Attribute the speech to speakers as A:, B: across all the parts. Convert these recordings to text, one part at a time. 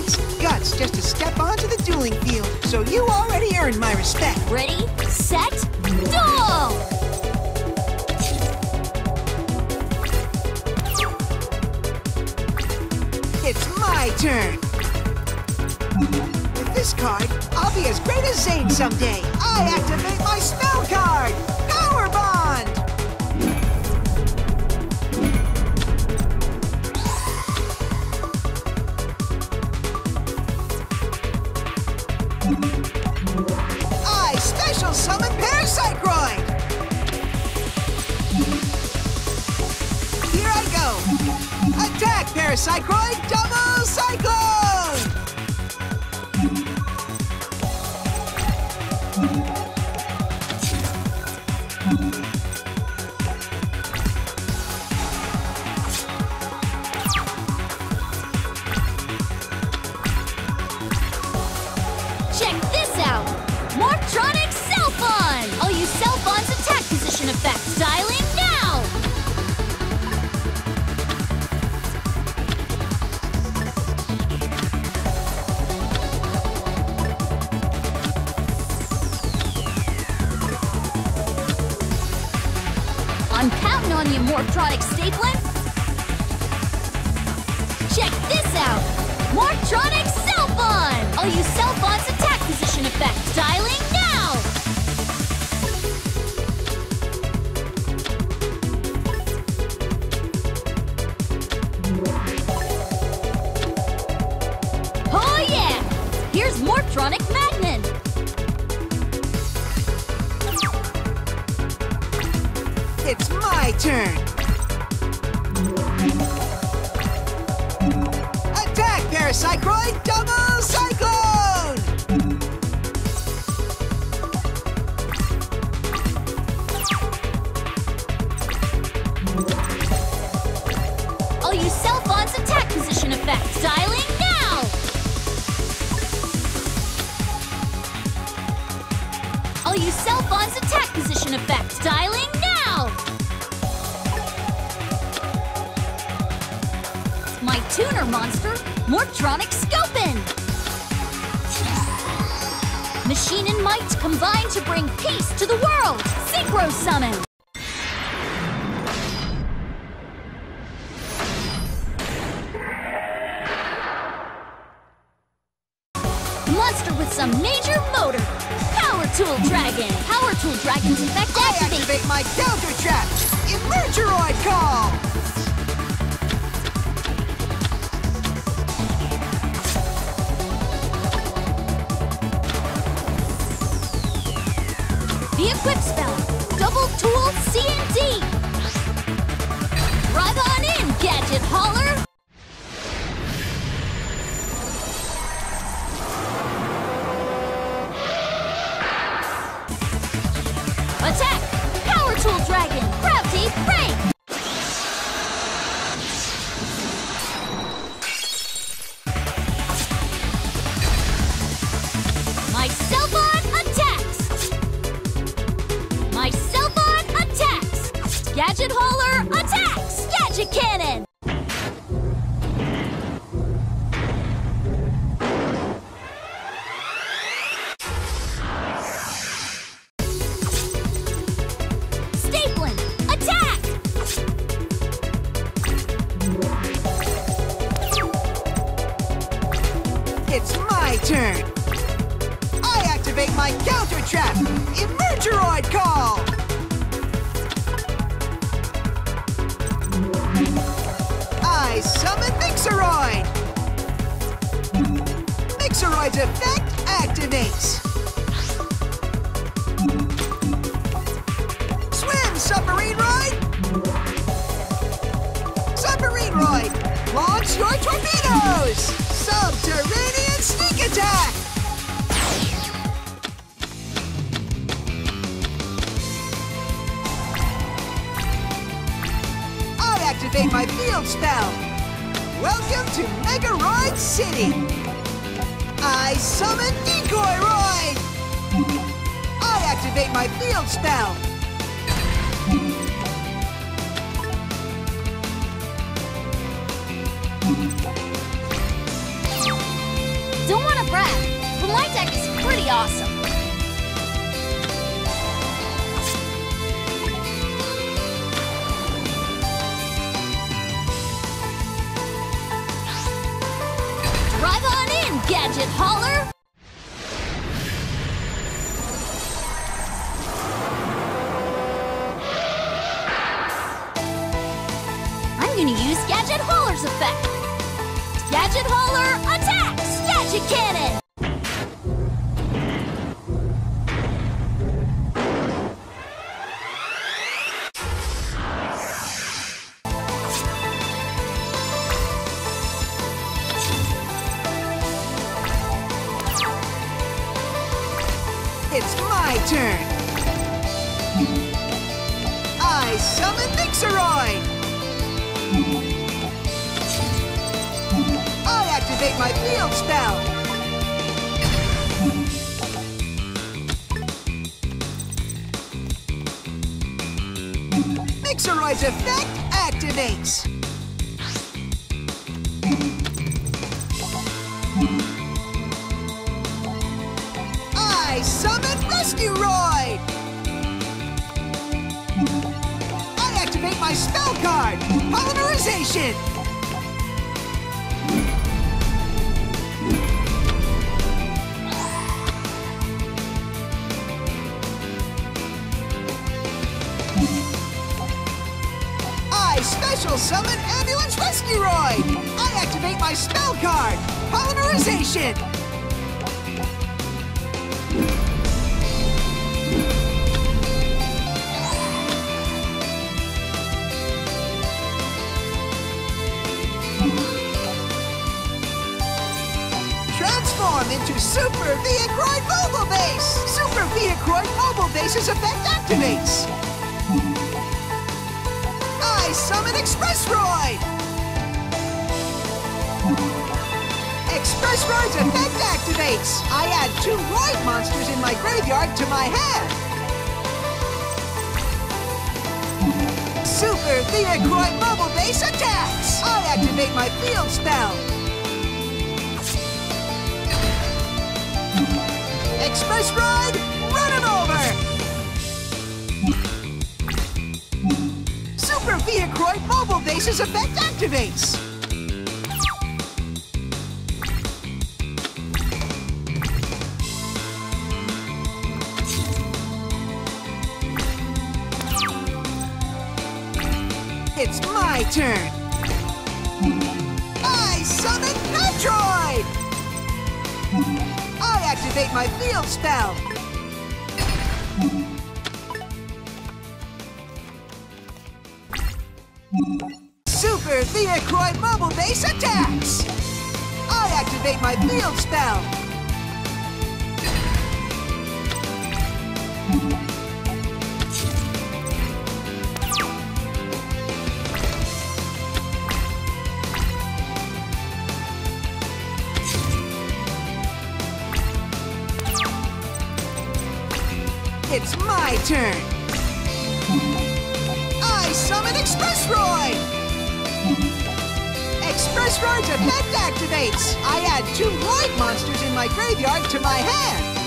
A: takes guts just to step onto the dueling field, so you already earned my respect.
B: Ready, set, duel!
A: It's my turn. With this card, I'll be as great as Zane someday. I activate my spell card, Attack, Parasicroid! Double Cyclone!
B: Check this out! Morphtronic! I'll oh, use Celfon's attack position effect. Styling I'm counting on you, Morphtronic Staplen! Check this out! Morphtronic Celfon! I'll oh, use Celfon's attack position effect. Styling Attack position effect. Dialing now! My tuner monster, Morphtronic Scopen! Machine and might combine to bring peace to the world! Synchro Summon! Monster with some major motor! Tool Dragon! Power Tool Dragon's effect
A: I activate my counter trap! Emergeroid Call!
B: The equip spell, double tool C&D. Drive on in, Gadget Hauler. Attack!
A: Activate my counter trap! Emergeroid Call! I summon Mixeroid! Mixeroid's effect activates! Swim, Submarineroid! Submarine Ride! Launch your torpedoes! Subterranean Sneak Attack! activate my field spell. Welcome to Megaroid City. I summon Decoy Roid. I activate my field spell.
B: Don't want to brag, but my deck is pretty awesome. Hauler's effect! Gadget Hauler, attack! Gadget Cannon!
A: It's my turn. Activate my field spell. Mixeroid's effect activates. I summon Rescue Roid! I activate my spell card, Polymerization! Summon Ambulance Rescue Roid! I activate my spell card, Polymerization! Transform into Super Vehicroid Mobile Base! Super Vehicroid Mobile Base's effect activates! Summon Express Roid! Express Roid's effect activates! I add two Roid monsters in my graveyard to my hand! Super Vehicroid Mobile Base attacks! I activate my field spell! Expressroid, run him over! Super Vehicroid Mobile Base's effect activates! It's my turn! I summon Metroid! I activate my field spell! Super Vehicroid Mobile Base attacks! I activate my field spell! It's my turn! Express Roid's effect activates! I add two Roid monsters in my graveyard to my hand!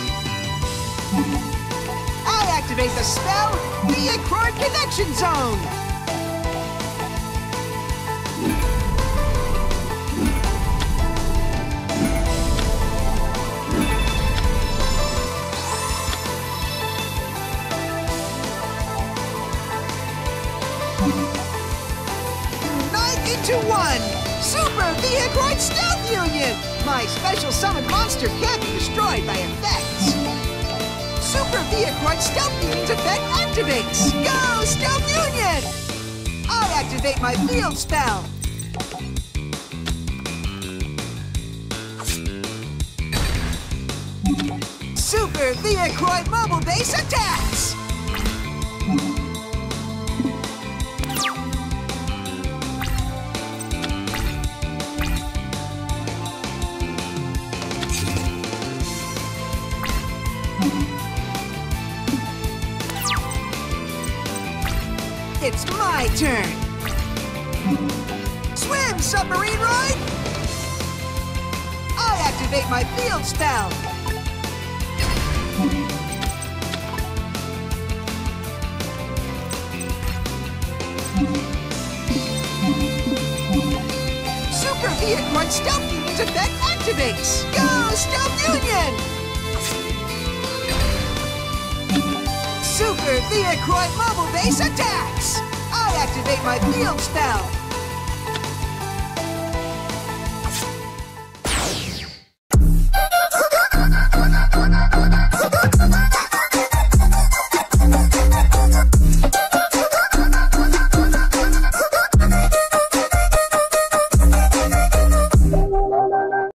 A: I activate the spell, the Vehicroid Connection Zone! Unite into one! Super Vehicroid Stealth Union! My special summoned monster can't be destroyed by effects! Super Vehicroid Stealth Union's effect activates! Go, Stealth Union! I activate my field spell! Super Vehicroid Mobile Base attacks! It's my turn. Swim, Submarineroid! I activate my field spell. Super Vehicroid Stealth Union's effect activates! Go, Stealth Union! Super Vehicroid Mobile Base attacks! Activate my field spell!